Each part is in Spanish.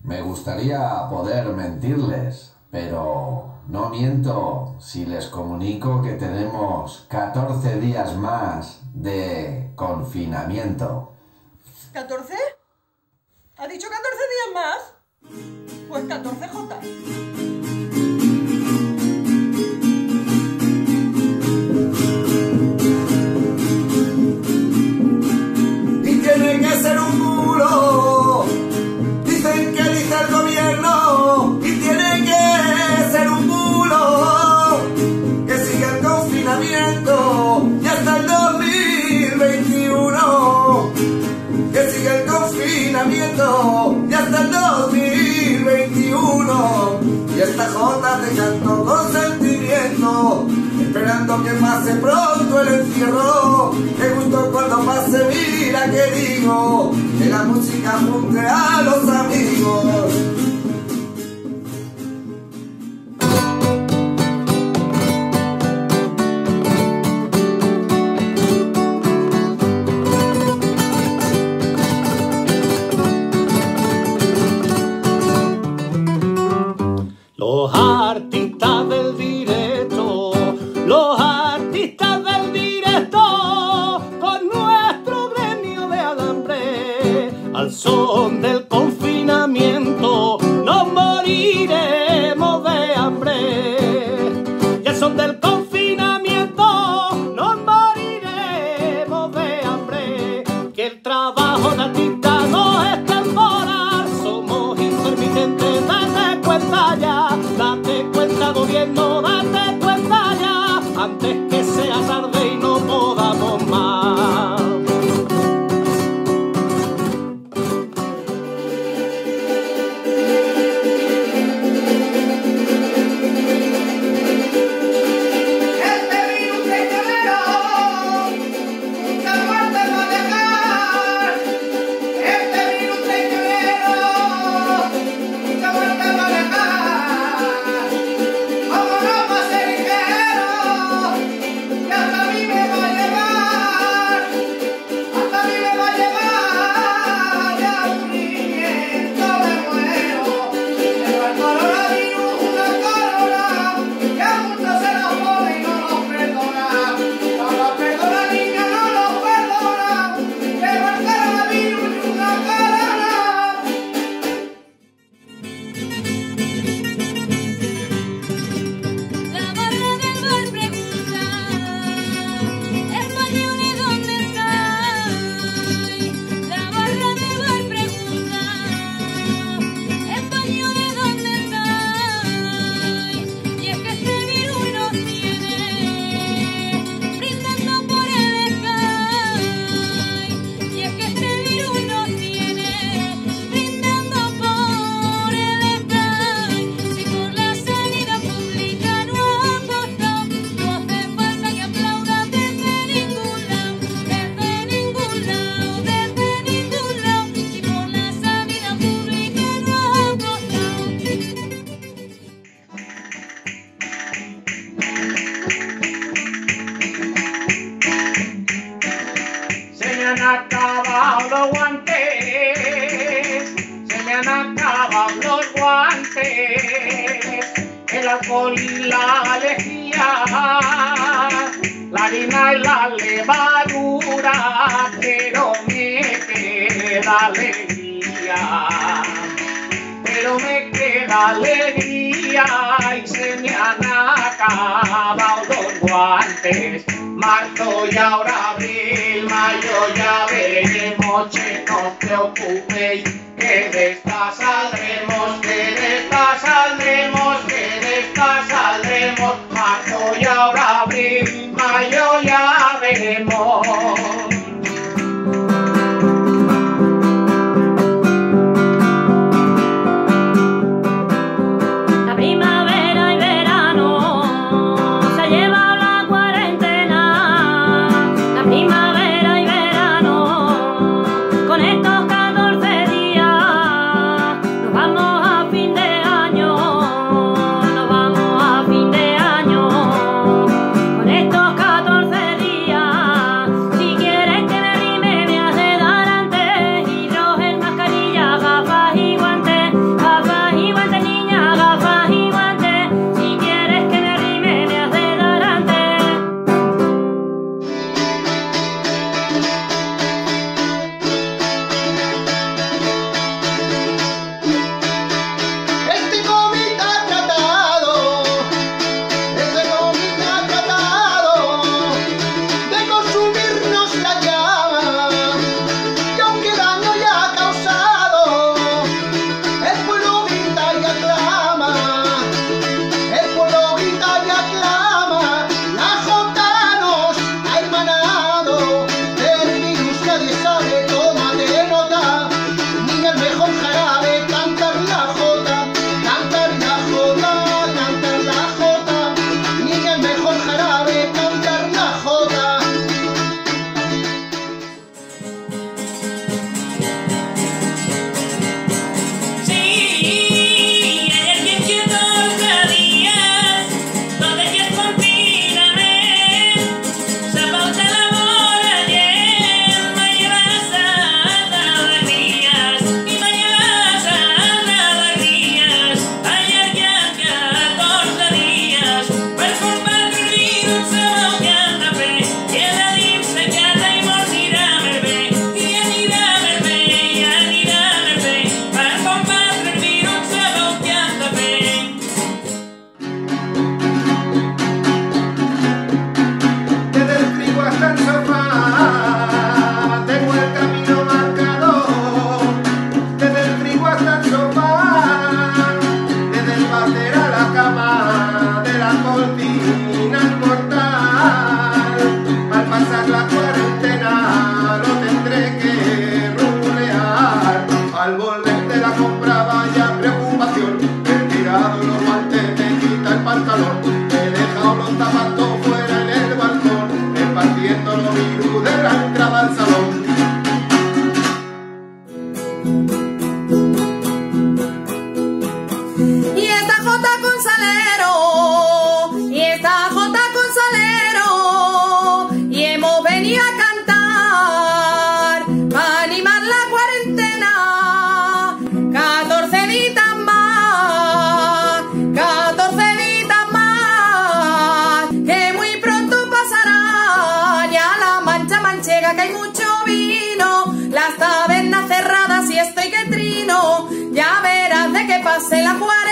Me gustaría poder mentirles, pero no miento si les comunico que tenemos 14 días más de confinamiento. ¿14? ¿Ha dicho 14 días más? Pues 14J. y y hasta el 2021. Y esta jota te canto con sentimiento. Esperando que pase pronto el encierro, que justo cuando pase mira que digo, que la música junte a los amigos. Los artistas del directo, con nuestro gremio de alambre, al son del confinamiento, nos moriremos de hambre. Y al son del confinamiento, nos moriremos de hambre. Que el trabajo de artista no es temporal, somos intermitentes, date cuenta ya, date cuenta gobierno, y la lejía, la harina y la levadura, pero me queda alegría pero me queda alegría y se me han acabado los guantes. Marzo y ahora abril, mayo ya veremos, che, no os preocupéis, que de esta saldremos, que de esta saldremos, que de esta saldremos. Marzo y ahora abril, mayo ya veremos. Marcela Juárez.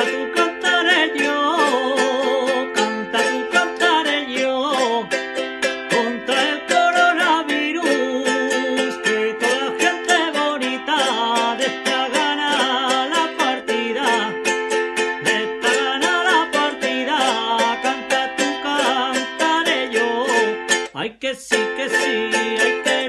canta tu cantaré yo, canta tu cantaré yo, contra el coronavirus, que toda la gente bonita de esta gana la partida, de esta gana la partida, canta tu cantaré yo, ay que sí, que sí, ay que sí.